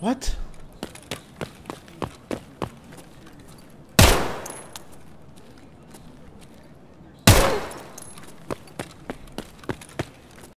What?